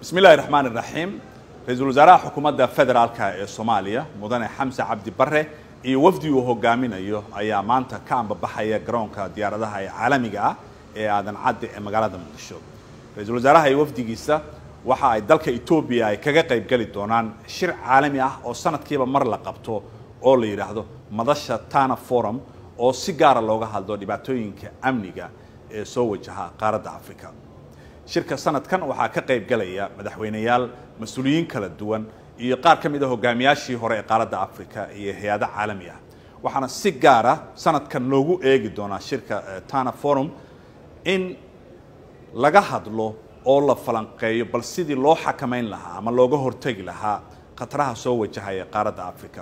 bismi illahi raxmaan iraxiim ra'iisul wasaaraha xukuumadda federaalka ee soomaaliya mudane xamse cabdi bare iyo wafdi uu hogaaminayo ayaa maanta ka ambabaxaya garoonka diyaaradaha ee caalamiga ah ee aadan cadde ee magaalada muqdisho. Ra'iisul wasaaraha iyo wafdigiisa waxa ay dalka etoobiya ay kaga qaybgeli doonaan shir caalami ah oo sanadkiiba mar la qabto oo la yidhaahdo madasha tana forum oo si gaara looga hadlo dhibaatooyinka amniga ee soo wajaha qaaradda africa shirka sanadkan waxaa ka qayb galaya madaxweyneyaal mas'uuliyiin kala duwan iyo qaar ka mid a hogaamiyaashii hore ee qaaradda africa iyo hay'ado caalami ah. Waxaana si gaara sanadkan loogu eegi doonaa shirka tana forum in laga hadlo oo la falanqeeyo bal sidii loo xakamayn lahaa ama looga hortegi lahaa khataraha soo wajahaya qaaradda africa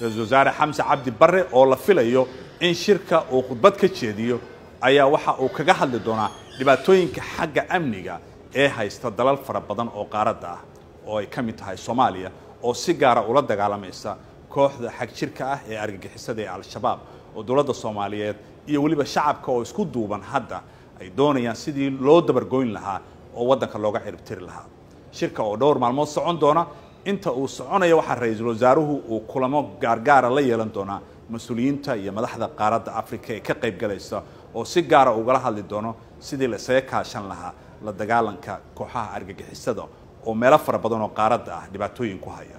ra'iisul wasaare xamse cabdi bare oo la filayo in shirka uu khudbad ka jeediyo ayaa waxa uu kaga hadli doonaa dhibaatooyinka xagga amniga ee haysta dalal fara badan oo qaaradda ah oo ay ka mid tahay soomaaliya oo si gaara ula dagaalamaysa kooxda xag jirka ah ee argagixisada ee al-shabaab oo dowladda soomaaliyeed iyo weliba shacabka oo isku duuban hadda ay doonayaan sidii loo dabargoyn lahaa oo waddanka looga ciribtiri lahaa. Shirka oo dhowr maalmood socon doona inta uu soconaya waxaa ra'iisul wasaaruhu uu kulamo gaargaara la yeelan doonaa mas'uuliyiinta iyo madaxda qaaradda africa ee ka qayb galaysa oo si gaara ugala hadli doono sidii la isaga kaashan lahaa la dagaalanka kooxaha argagixisada oo meelo fara badan oo qaaradda ah dhibaatooyin ku haya